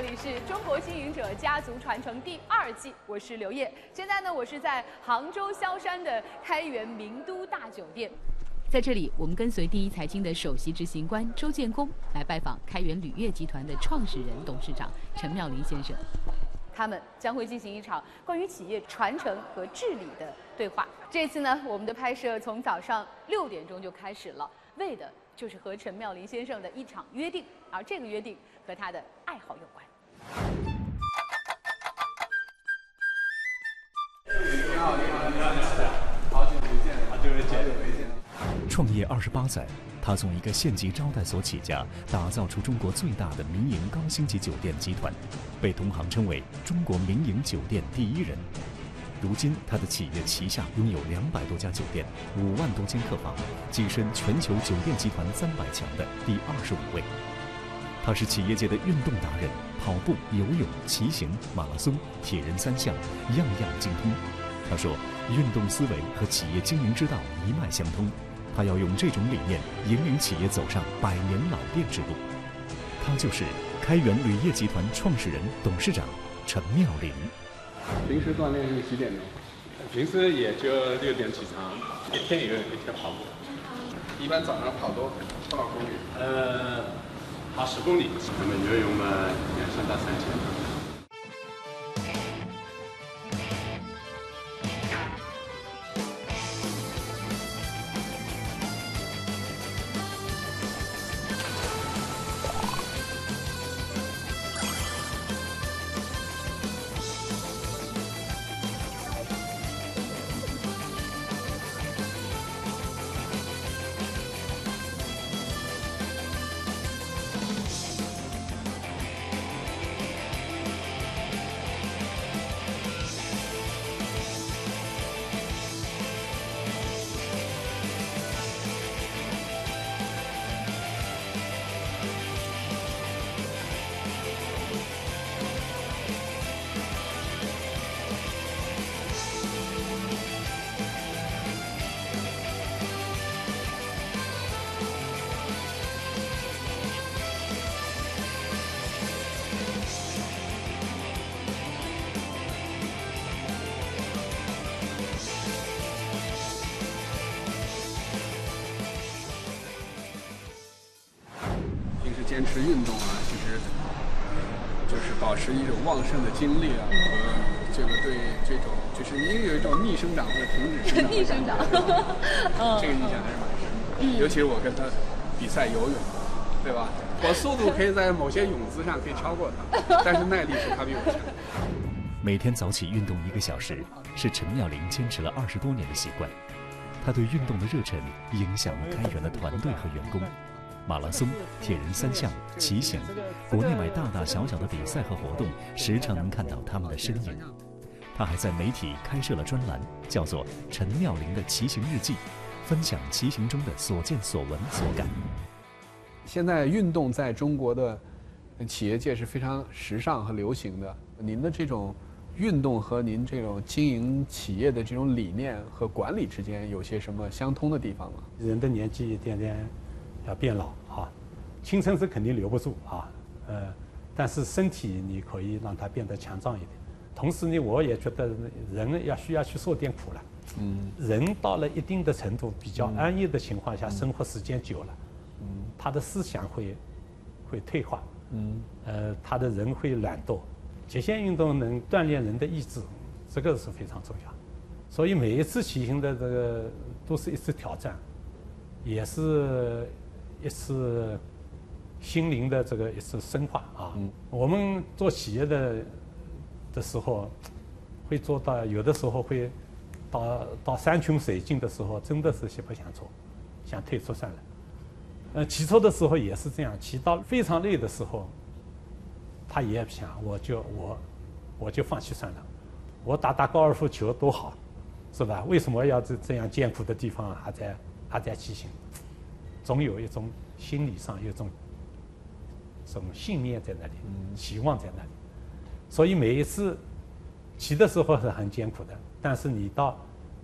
这里是中国经营者家族传承第二季，我是刘烨。现在呢，我是在杭州萧山的开元名都大酒店，在这里，我们跟随第一财经的首席执行官周建功来拜访开元铝业集团的创始人、董事长陈妙林先生。他们将会进行一场关于企业传承和治理的对话。这次呢，我们的拍摄从早上六点钟就开始了，为的就是和陈妙林先生的一场约定，而这个约定和他的爱好有关。你好，你好，你好，好久没见，好久没见，好久没见。创业二十八载，他从一个县级招待所起家，打造出中国最大的民营高星级酒店集团，被同行称为“中国民营酒店第一人”。如今，他的企业旗下拥有两百多家酒店，五万多间客房，跻身全球酒店集团三百强的第二十五位。他是企业界的运动达人，跑步、游泳、骑行、马拉松、铁人三项，样样精通。他说，运动思维和企业经营之道一脉相通。他要用这种理念引领企业走上百年老店之路。他就是开元铝业集团创始人、董事长陈妙玲。平时锻炼是几点钟？平时也就六点起床，一天游泳，一天跑步。一般早上跑多多少公里？呃，爬十公里，那么游泳嘛，两千到三千。持运动啊，其实就是保持一种旺盛的精力啊，和这个对这种就是你有一种逆生长或者停止生长。逆生长，这个印象还是蛮深的。尤其是我跟他比赛游泳，对吧？我速度可以在某些泳姿上可以超过他，但是耐力是他比我强。每天早起运动一个小时，是陈妙玲坚持了二十多年的习惯。他对运动的热忱影响了开源的团队和员工。马拉松、铁人三项、骑行，国内外大大小小的比赛和活动，时常能看到他们的身影。他还在媒体开设了专栏，叫做《陈妙玲的骑行日记》，分享骑行中的所见所闻所感。现在运动在中国的企业界是非常时尚和流行的。您的这种运动和您这种经营企业的这种理念和管理之间有些什么相通的地方吗？人的年纪一点点要变老啊，青春是肯定留不住啊，呃，但是身体你可以让它变得强壮一点。同时呢，我也觉得人要需要去受点苦了。嗯人到了一定的程度，比较安逸的情况下，生活时间久了，嗯他的思想会会退化，嗯呃，他的人会懒惰。极限运动能锻炼人的意志，这个是非常重要。所以每一次骑行的这个都是一次挑战，也是一次心灵的这个一次深化啊。嗯我们做企业的的时候，会做到有的时候会到到山穷水尽的时候，真的是不想做，想退出算了。呃，骑车的时候也是这样，骑到非常累的时候，他也想，我就我我就放弃算了，我打打高尔夫球多好，是吧？为什么要这这样艰苦的地方还在还在骑行？总有一种心理上有一种这种信念在那里，期望在那里。所以每一次骑的时候是很艰苦的，但是你到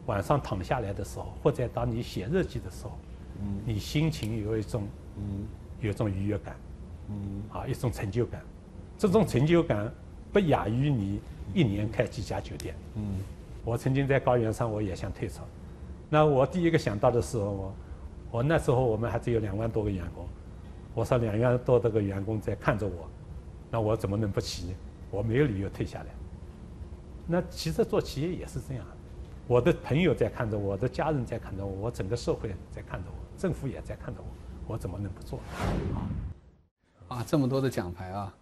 晚上躺下来的时候，或者当你写日记的时候，你心情有一种有一种愉悦感，啊，一种成就感，这种成就感不亚于你一年开几家酒店。嗯，我曾经在高原上，我也想退出。那我第一个想到的时候，我我那时候我们还只有两万多个员工，我说两万多这个员工在看着我，那我怎么能不起？我没有理由退下来。那其实做企业也是这样，我的朋友在看着我，我的家人在看着我，我整个社会在看着我，政府也在看着我，我怎么能不做？啊，啊，这么多的奖牌啊！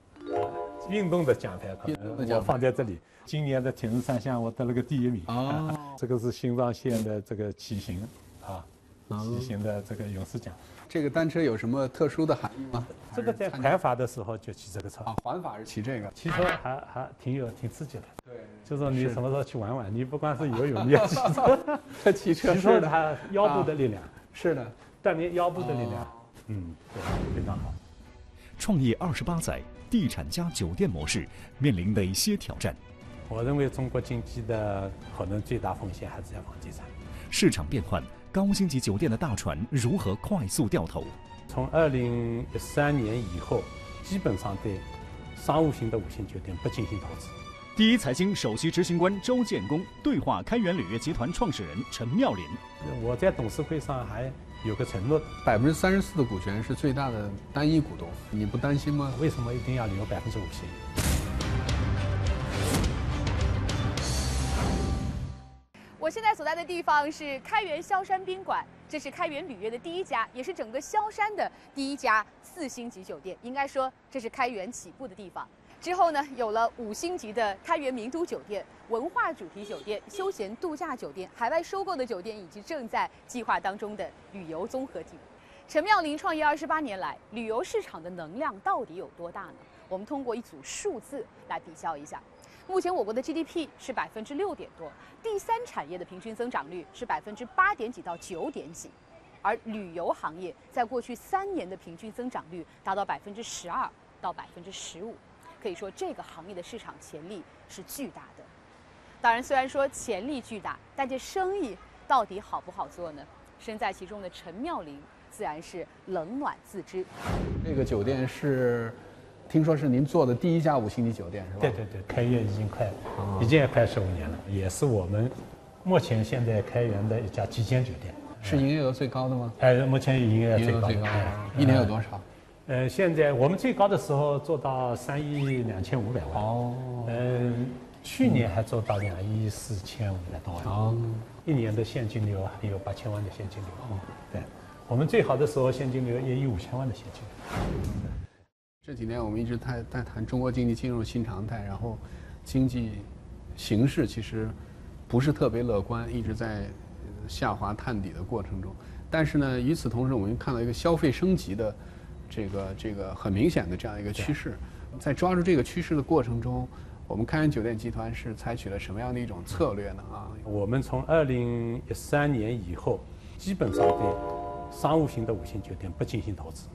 运动的奖牌可能我放在这里。今年的铁人三项我得了个第一名。哦，这个是新庄县的这个骑行啊，骑行的这个勇士奖。这个单车有什么特殊的含义吗？这个在环法的时候就骑这个车。啊，环法是骑这个，骑车还还挺有挺刺激的。对，就说你什么时候去玩玩？你不光是游泳，你要 骑车。骑车。骑车它腰部的力量。是的，锻炼腰部的力量。嗯，对，非常好。创业二十八载，地产加酒店模式面临哪些挑战？我认为中国经济的可能最大风险还是在房地产。市场变换，高星级酒店的大船如何快速掉头？从二零一三年以后，基本上对商务型的五星酒店不进行投资。第一财经首席执行官周建功对话开元旅业集团创始人陈妙林。我在董事会上还有个承诺，百分之三十四的股权是最大的单一股东，你不担心吗？为什么一定要留百分之五十？我现在所在的地方是开元萧山宾馆，这是开元旅业的第一家，也是整个萧山的第一家四星级酒店。应该说，这是开元起步的地方。之后呢，有了五星级的开元名都酒店、文化主题酒店、休闲度假酒店、海外收购的酒店，以及正在计划当中的旅游综合体。陈妙玲创业二十八年来，旅游市场的能量到底有多大呢？我们通过一组数字来比较一下。目前我国的 GDP 是百分之六点多，第三产业的平均增长率是百分之八点几到九点几，而旅游行业在过去三年的平均增长率达到百分之十二到百分之十五，可以说这个行业的市场潜力是巨大的。当然，虽然说潜力巨大，但这生意到底好不好做呢？身在其中的陈妙玲自然是冷暖自知。这个酒店是。听说是您做的第一家五星级酒店是吧？对对对，开业已经快，已经也快十五年了，也是我们目前现在开源的一家基间酒店。是营业额最高的吗？哎，目前营业额最高。一年有多少？呃，现在我们最高的时候做到三亿两千五百万。哦。嗯，去年还做到两亿四千五百多万。哦。一年的现金流还有八千万的现金流。哦。对，我们最好的时候现金流一亿五千万的现金流。这几年我们一直在在谈中国经济进入新常态，然后经济形势其实不是特别乐观，一直在下滑探底的过程中。但是呢，与此同时，我们看到一个消费升级的这个这个很明显的这样一个趋势。在抓住这个趋势的过程中，我们开元酒店集团是采取了什么样的一种策略呢？啊，我们从二零一三年以后，基本上对商务型的五星酒店不进行投资。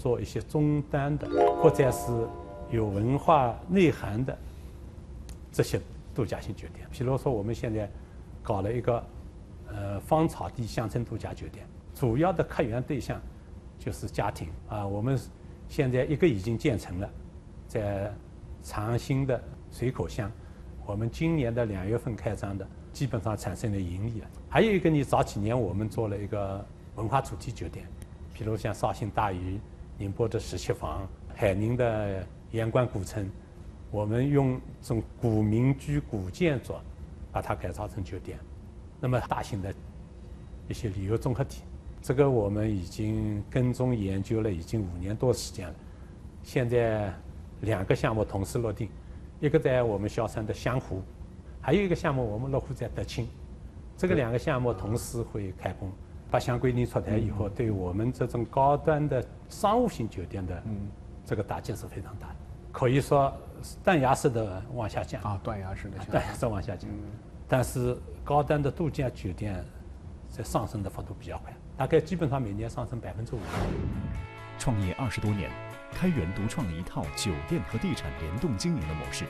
做一些中端的，或者是有文化内涵的这些度假型酒店。比如说，我们现在搞了一个呃芳草地乡村度假酒店，主要的客源对象就是家庭啊。我们现在一个已经建成了，在长兴的水口乡，我们今年的两月份开张的，基本上产生了盈利了。还有一个，你早几年我们做了一个文化主题酒店，比如像绍兴大鱼。宁波的石砌坊、海宁的盐官古城，我们用这种古民居、古建筑，把它改造成酒店。那么大型的一些旅游综合体，这个我们已经跟踪研究了已经五年多时间了。现在两个项目同时落定，一个在我们萧山的湘湖，还有一个项目我们落户在德清。这个两个项目同时会开工。八项规定出台以后，对我们这种高端的商务型酒店的这个打击是非常大的，可以说断崖式的往下降啊，断崖式的断 崖式往下降。但是高端的度假酒店在上升的幅度比较快，大概基本上每年上升百分之五。创业二十多年，开源独创了一套酒店和地产联动经营的模式，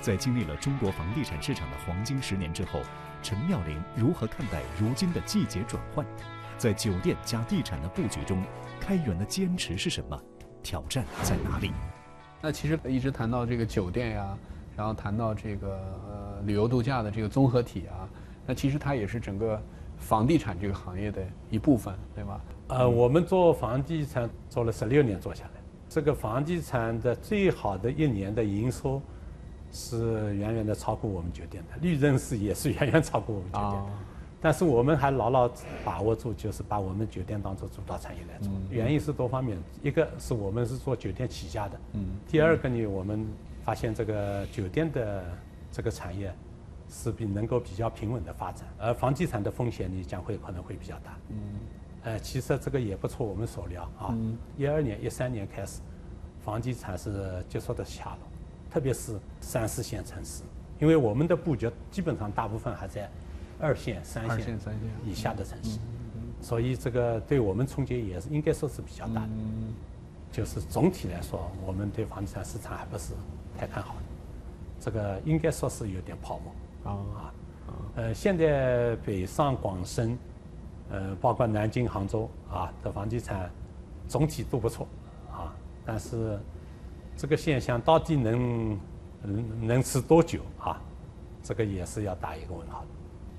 在经历了中国房地产市场的黄金十年之后，陈妙玲如何看待如今的季节转换？在酒店加地产的布局中，开源的坚持是什么？挑战在哪里？那其实一直谈到这个酒店呀，然后谈到这个呃旅游度假的这个综合体啊，那其实它也是整个房地产这个行业的一部分，对吗？呃，我们做房地产做了十六年做下来，这个房地产的最好的一年的营收是远远的超过我们酒店的，利润是也是远远超过我们酒店的。但是我们还牢牢把握住，就是把我们酒店当做主导产业来做。原因是多方面，一个是我们是做酒店起家的，嗯，第二个呢，我们发现这个酒店的这个产业是比能够比较平稳的发展，而房地产的风险呢将会可能会比较大，嗯，呃，其实这个也不出我们所料啊，一二年、一三年开始，房地产是急速的下落，特别是三四线城市，因为我们的布局基本上大部分还在。二线、三线以下的城市，所以这个对我们冲击也是应该说是比较大的。就是总体来说，我们对房地产市场还不是太看好，这个应该说是有点泡沫啊。呃，现在北上广深，呃，包括南京、杭州啊的房地产总体都不错啊，但是这个现象到底能能持多久啊？这个也是要打一个问号的。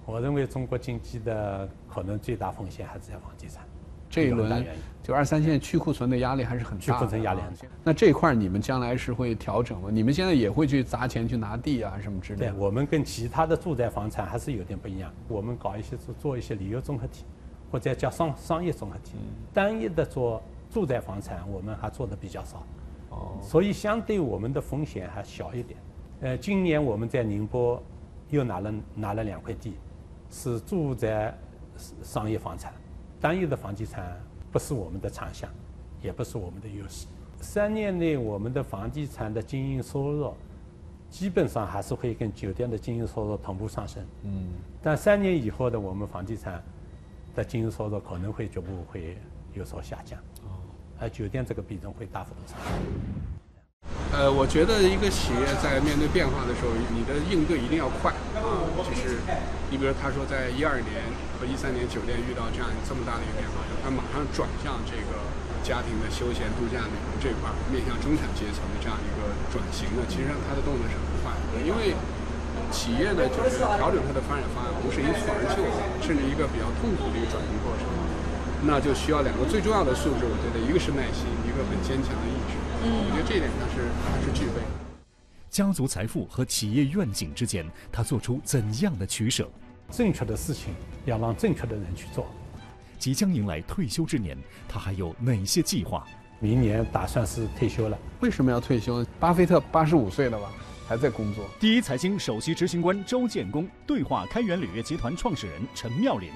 我认为中国经济的可能最大风险还是在房地产。这一轮就二三线去库存的压力还是很大。去库存压力很大。那这一块你们将来是会调整吗？你们现在也会去砸钱去拿地啊什么之类的？对，我们跟其他的住宅房产还是有点不一样。我们搞一些做做一些旅游综合体，或者叫商商业综合体。单一的做住宅房产，我们还做的比较少。哦。所以相对我们的风险还小一点。呃，今年我们在宁波又拿了拿了两块地。是住宅商业房产，单一的房地产不是我们的长项，也不是我们的优势。三年内我们的房地产的经营收入，基本上还是会跟酒店的经营收入同步上升。嗯。但三年以后的我们房地产的经营收入可能会逐步会有所下降。哦。而酒店这个比重会大幅度上升。呃，我觉得一个企业在面对变化的时候，你的应对一定要快啊。就是你比如他说在一二年和一三年酒店遇到这样这么大的一个变化，他马上转向这个家庭的休闲度假旅游这块，面向中产阶层的这样一个转型呢，其实上他的动作是很快的。因为企业呢，就是调整它的发展方案，不是一蹴而就的，甚至一个比较痛苦的一个转型过程，那就需要两个最重要的素质。我觉得一个是耐心，一个很坚强的意志。嗯我觉得这一点他是还是具备的。家族财富和企业愿景之间，他做出怎样的取舍？正确的事情要让正确的人去做。即将迎来退休之年，他还有哪些计划？明年打算是退休了。为什么要退休？巴菲特八十五岁了吧，还在工作。第一财经首席执行官周建功对话开源铝业集团创始人陈妙林。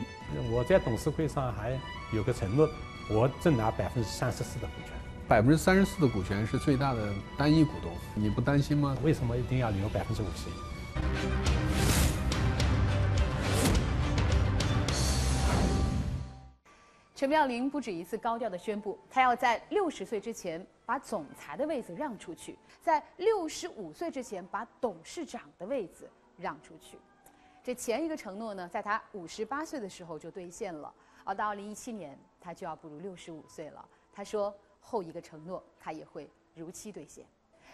我在董事会上还有个承诺，我正拿百分之三十四的股权。百分之三十四的股权是最大的单一股东，你不担心吗？为什么一定要留百分之五十？陈妙玲不止一次高调的宣布，她要在六十岁之前把总裁的位子让出去，在六十五岁之前把董事长的位子让出去。这前一个承诺呢，在她五十八岁的时候就兑现了，而到二零一七年，她就要步入六十五岁了。她说。后一个承诺，她也会如期兑现。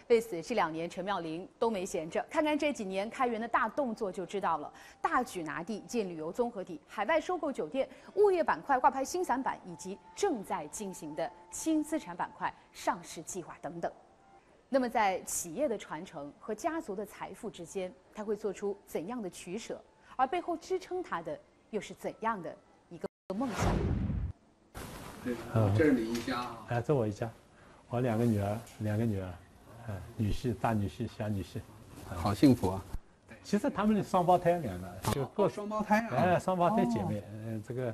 为此，这两年陈妙玲都没闲着。看看这几年开源的大动作就知道了：大举拿地建旅游综合体，海外收购酒店，物业板块挂牌新散板，以及正在进行的轻资产板块上市计划等等。那么，在企业的传承和家族的财富之间，他会做出怎样的取舍？而背后支撑他的又是怎样的一个梦想？嗯，这是你一家啊？哎，这我一家，我两个女儿，两个女儿，哎，女婿、大女婿、小女婿，好幸福啊！其实他们双胞胎两个，就各双胞胎啊。哎，双胞胎姐妹，嗯，这个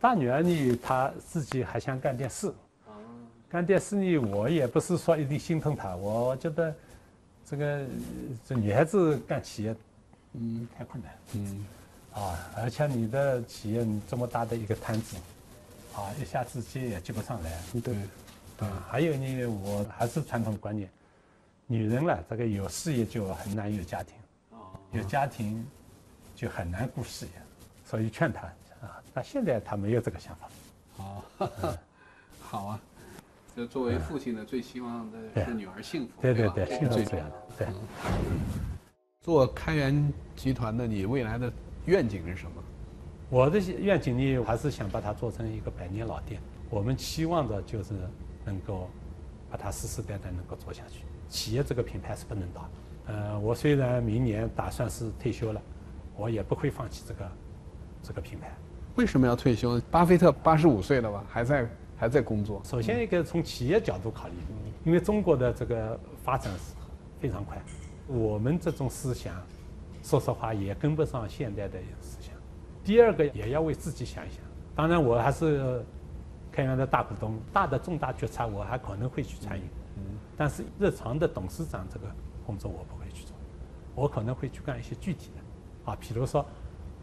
大女儿呢，她自己还想干点事。干点事呢，我也不是说一定心疼她，我觉得这个这女孩子干企业，嗯，太困难。嗯。啊，而且你的企业这么大的一个摊子。啊，一下子接也接不上来。对，啊，还有呢，我还是传统观念，女人了，这个有事业就很难有家庭，有家庭就很难顾事业，所以劝她啊，那现在她没有这个想法。好，好啊。就作为父亲呢，最希望的是女儿幸福，吧？对对对，这是最这样的，对。做开源集团的，你未来的愿景是什么？我的愿景呢，还是想把它做成一个百年老店。我们期望的就是能够把它世世代代能够做下去。企业这个品牌是不能倒。呃，我虽然明年打算是退休了，我也不会放弃这个这个品牌。为什么要退休？巴菲特八十五岁了吧，还在还在工作。首先一个从企业角度考虑，因为中国的这个发展是非常快，我们这种思想，说实话也跟不上现代的思想。第二个也要为自己想一想。当然，我还是开源的大股东，大的重大决策我还可能会去参与。但是日常的董事长这个工作我不会去做，我可能会去干一些具体的，啊，比如说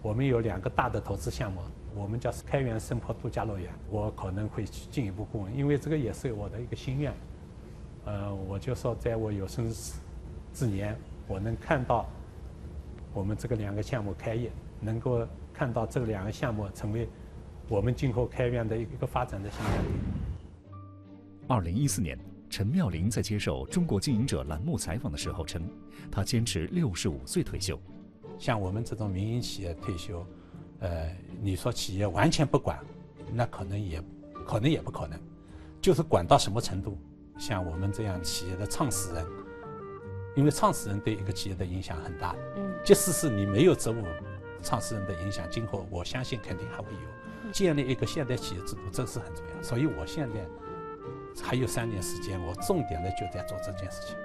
我们有两个大的投资项目，我们叫开源生活度假乐园，我可能会去进一步顾问，因为这个也是我的一个心愿。呃，我就说在我有生之年，我能看到我们这个两个项目开业，能够。看到这两个项目成为我们今后开源的一个发展的新亮点。二零一四年，陈妙玲在接受《中国经营者》栏目采访的时候称，她坚持六十五岁退休。像我们这种民营企业退休，呃，你说企业完全不管，那可能也可能也不可能。就是管到什么程度？像我们这样企业的创始人，因为创始人对一个企业的影响很大。嗯。即使是你没有职务。创始人的影响，今后我相信肯定还会有。建立一个现代企业制度，这是很重要。所以我现在还有三年时间，我重点的就在做这件事情。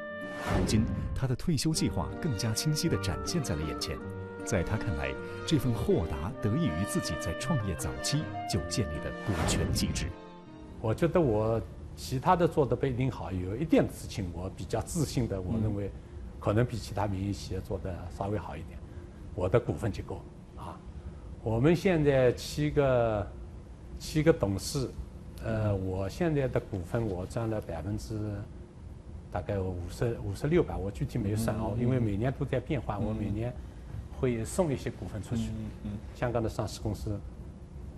如今，他的退休计划更加清晰地展现在了眼前。在他看来，这份豁达得益于自己在创业早期就建立的股权机制。我觉得我其他的做的不一定好，有一点事情我比较自信的，我认为可能比其他民营企业做的稍微好一点。我的股份结构啊，我们现在七个七个董事，呃，我现在的股份我占了百分之大概五十五十六吧，我具体没有算哦，因为每年都在变化，我每年会送一些股份出去。香港的上市公司，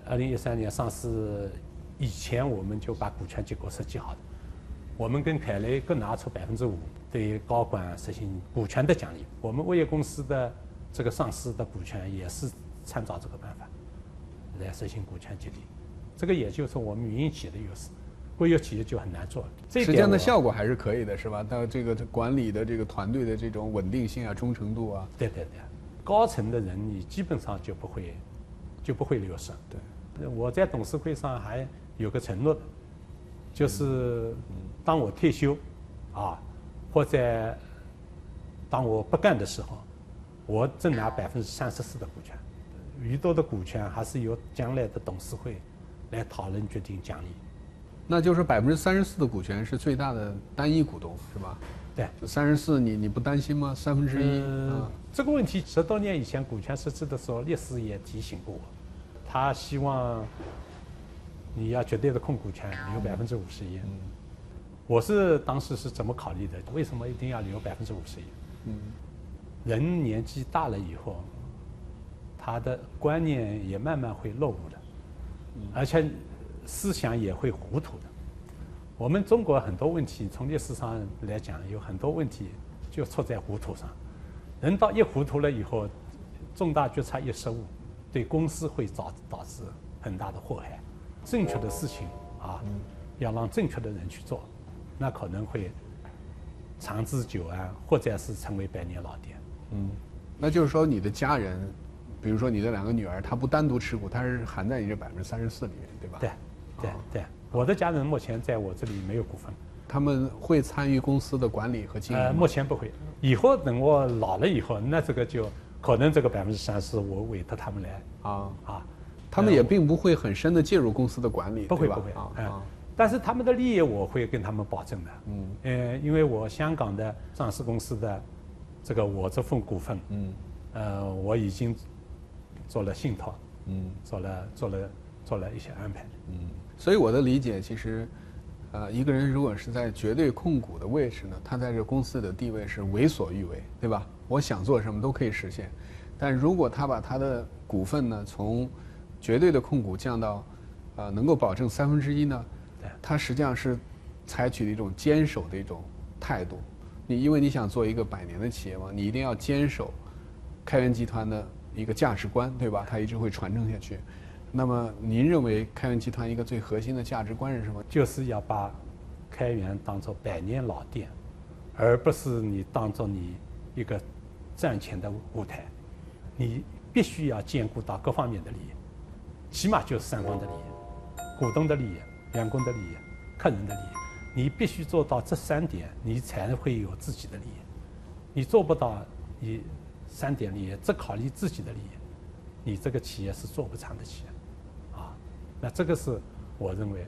二零一三年上市以前，我们就把股权结构设计好的，我们跟凯雷各拿出百分之五，对高管实行股权的奖励。我们物业公司的。这个上市的股权也是参照这个办法来实行股权激励，这个也就是我们民营企业的优势，国有企业就很难做。实际上的效果还是可以的，是吧？但这个管理的这个团队的这种稳定性啊、忠诚度啊，对对对，高层的人你基本上就不会就不会流失。对，我在董事会上还有个承诺，就是当我退休啊，或者当我不干的时候。我正拿百分之三十四的股权，余多的股权还是由将来的董事会来讨论决定奖励。那就是百分之三十四的股权是最大的单一股东，是吧？对，三十四你你不担心吗？三分之一。嗯，这个问题十多年以前股权设置的时候，律师也提醒过我，他希望你要绝对的控股权，留百分之五十一。嗯，我是当时是怎么考虑的？为什么一定要留百分之五十一？嗯。人年纪大了以后，他的观念也慢慢会落伍的，而且思想也会糊涂的。我们中国很多问题，从历史上来讲，有很多问题就出在糊涂上。人到一糊涂了以后，重大决策一失误，对公司会导导致很大的祸害。正确的事情啊，要让正确的人去做，那可能会长治久安，或者是成为百年老店。嗯，那就是说你的家人，比如说你的两个女儿，她不单独持股，她是含在你这百分之三十四里面，对吧？对，对，对。我的家人目前在我这里没有股份。他们会参与公司的管理和经营呃，目前不会。以后等我老了以后，那这个就可能这个百分之三十我委托他们来。啊啊，他们也并不会很深的介入公司的管理，不会不会啊啊。但是他们的利益我会跟他们保证的。嗯。呃，因为我香港的上市公司的。这个我这份股份，嗯，呃，我已经做了信托，嗯，做了做了做了一些安排，嗯，所以我的理解其实，呃，一个人如果是在绝对控股的位置呢，他在这公司的地位是为所欲为，对吧？我想做什么都可以实现，但如果他把他的股份呢从绝对的控股降到，呃，能够保证三分之一呢，他实际上是采取的一种坚守的一种态度。你因为你想做一个百年的企业嘛，你一定要坚守开源集团的一个价值观，对吧？它一直会传承下去。那么，您认为开源集团一个最核心的价值观是什么？就是要把开源当做百年老店，而不是你当做你一个赚钱的舞台。你必须要兼顾到各方面的利益，起码就是三方的利益：股东的利益、员工的利益、客人的利益。你必须做到这三点，你才会有自己的利益。你做不到，你三点利益只考虑自己的利益，你这个企业是做不长的企业。啊那这个是我认为，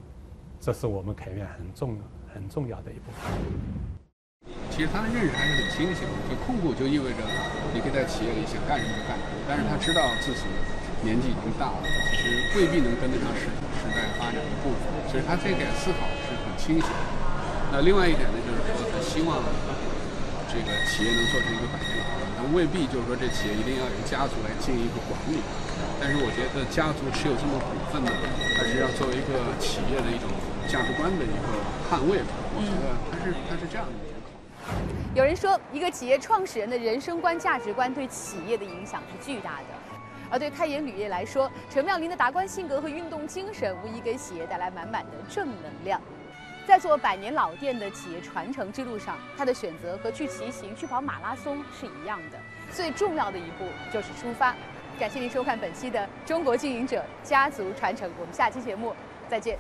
这是我们凯源很重很重要的一部分。其实他的认识还是很清醒的，就控股就意味着你可以在企业里想干什么就干什么，但是他知道自己年纪已经大了，其实未必能跟得上时时代发展的步伐，所以他这点思考是很清醒的。那另外一点呢，就是说他希望这个企业能做成一个百年老店，未必就是说这企业一定要由家族来进一步管理。但是我觉得家族持有这么股份呢，还是要作为一个企业的一种价值观的一个捍卫吧。我觉得它是它是这样的一种考虑。有人说，一个企业创始人的人生观、价值观对企业的影响是巨大的。而对开颜铝业来说，陈妙玲的达观性格和运动精神，无疑给企业带来满满的正能量。在做百年老店的企业传承之路上，他的选择和去骑行、去跑马拉松是一样的。最重要的一步就是出发。感谢您收看本期的《中国经营者家族传承》，我们下期节目再见。